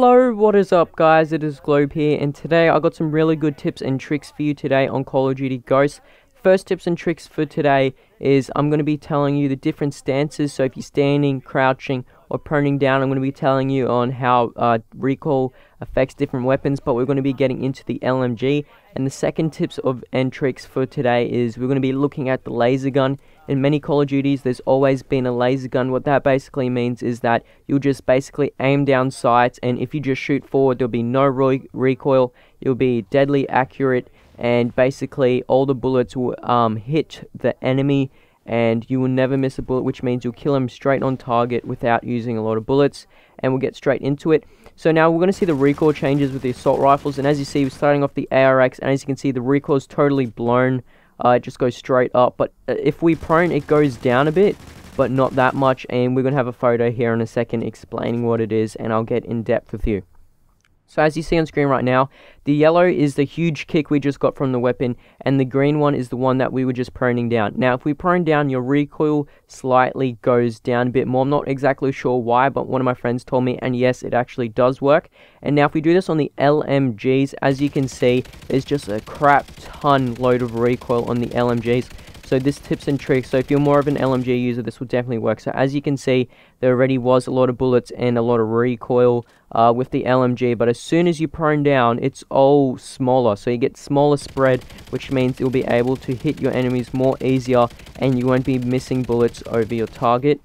Hello, what is up guys, it is Globe here, and today I got some really good tips and tricks for you today on Call of Duty Ghosts. First tips and tricks for today is I'm going to be telling you the different stances, so if you're standing, crouching, or proning down, I'm going to be telling you on how uh, recoil affects different weapons, but we're going to be getting into the LMG. And the second tips of and tricks for today is we're going to be looking at the laser gun. In many Call of Duties, there's always been a laser gun. What that basically means is that you'll just basically aim down sights, and if you just shoot forward, there'll be no re recoil. You'll be deadly accurate, and basically all the bullets will um, hit the enemy and you will never miss a bullet, which means you'll kill him straight on target without using a lot of bullets, and we'll get straight into it. So now we're going to see the recoil changes with the assault rifles, and as you see, we're starting off the ARX, and as you can see, the recoil is totally blown. Uh, it just goes straight up, but uh, if we prone, it goes down a bit, but not that much, and we're going to have a photo here in a second explaining what it is, and I'll get in depth with you. So as you see on screen right now, the yellow is the huge kick we just got from the weapon, and the green one is the one that we were just proning down. Now, if we prone down, your recoil slightly goes down a bit more. I'm not exactly sure why, but one of my friends told me, and yes, it actually does work. And now if we do this on the LMGs, as you can see, there's just a crap ton load of recoil on the LMGs. So this tips and tricks, so if you're more of an LMG user, this will definitely work. So as you can see, there already was a lot of bullets and a lot of recoil uh, with the LMG, but as soon as you prone down, it's all smaller. So you get smaller spread, which means you'll be able to hit your enemies more easier and you won't be missing bullets over your target.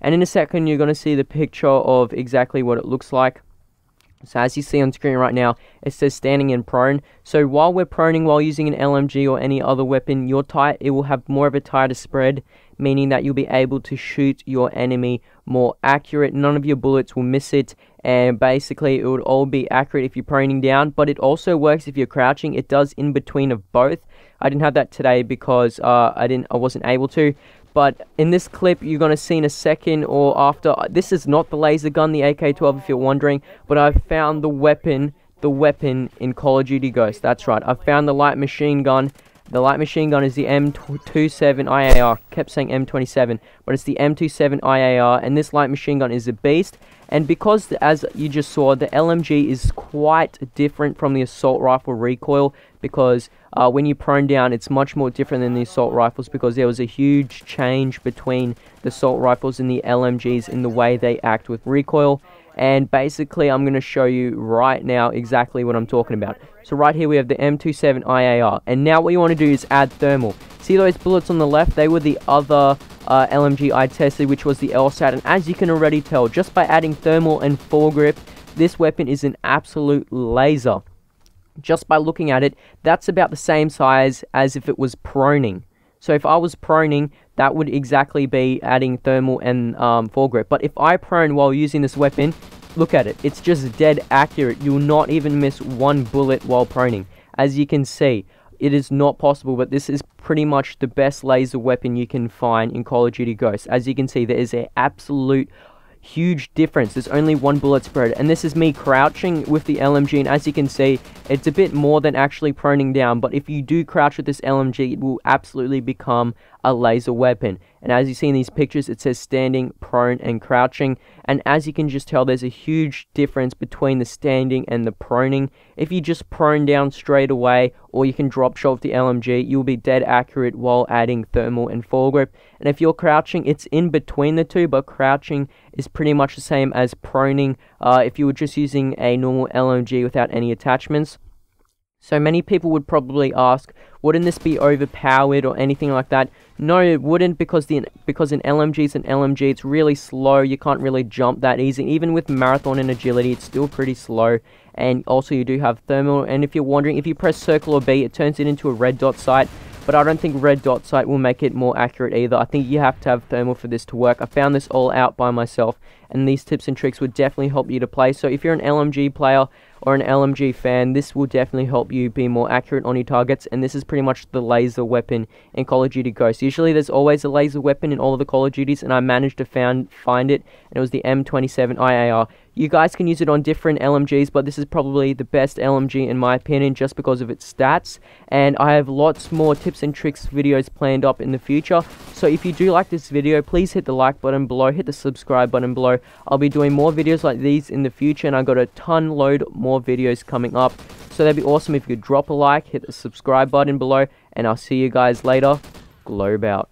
And in a second, you're going to see the picture of exactly what it looks like. So as you see on screen right now, it says standing and prone. So while we're proning while using an LMG or any other weapon, your tight it will have more of a tighter spread, meaning that you'll be able to shoot your enemy more accurate. None of your bullets will miss it, and basically it would all be accurate if you're proning down. But it also works if you're crouching. It does in between of both. I didn't have that today because uh, I didn't I wasn't able to but in this clip you're going to see in a second or after. This is not the laser gun the AK-12 if you're wondering but I've found the weapon the weapon in Call of Duty Ghost. That's right. I've found the light machine gun the light machine gun is the M27 IAR kept saying M27 but it's the M27 IAR and this light machine gun is a beast and because as you just saw the LMG is quite different from the assault rifle recoil because uh, when you prone down, it's much more different than the assault rifles because there was a huge change between the assault rifles and the LMGs in the way they act with recoil. And basically, I'm going to show you right now exactly what I'm talking about. So right here we have the M27 IAR. And now what you want to do is add thermal. See those bullets on the left? They were the other uh, LMG I tested, which was the LSAT. And as you can already tell, just by adding thermal and foregrip, this weapon is an absolute laser just by looking at it, that's about the same size as if it was proning. So if I was proning, that would exactly be adding thermal and um, foregrip. But if I prone while using this weapon, look at it. It's just dead accurate. You will not even miss one bullet while proning. As you can see, it is not possible, but this is pretty much the best laser weapon you can find in Call of Duty Ghosts. As you can see, there is an absolute huge difference. There's only one bullet spread, and this is me crouching with the LMG, and as you can see, it's a bit more than actually proning down, but if you do crouch with this LMG, it will absolutely become a laser weapon. And as you see in these pictures, it says standing, prone, and crouching. And as you can just tell, there's a huge difference between the standing and the proning. If you just prone down straight away, or you can drop shot with the LMG, you'll be dead accurate while adding thermal and foregrip. And if you're crouching, it's in between the two, but crouching is pretty much the same as proning uh, if you were just using a normal LMG without any attachments. So many people would probably ask, wouldn't this be overpowered or anything like that? No, it wouldn't because the because in LMGs and LMG it's really slow. You can't really jump that easy. Even with marathon and agility, it's still pretty slow. And also you do have thermal. And if you're wondering, if you press circle or B, it turns it into a red dot sight. But I don't think red dot sight will make it more accurate either. I think you have to have thermal for this to work. I found this all out by myself. And these tips and tricks would definitely help you to play. So if you're an LMG player, or an LMG fan, this will definitely help you be more accurate on your targets, and this is pretty much the laser weapon in Call of Duty Ghosts. Usually there's always a laser weapon in all of the Call of Duties, and I managed to found, find it, and it was the M27 IAR. You guys can use it on different LMGs, but this is probably the best LMG in my opinion just because of its stats. And I have lots more tips and tricks videos planned up in the future. So if you do like this video, please hit the like button below, hit the subscribe button below. I'll be doing more videos like these in the future and I've got a ton load more videos coming up. So that'd be awesome if you could drop a like, hit the subscribe button below, and I'll see you guys later. Globe out.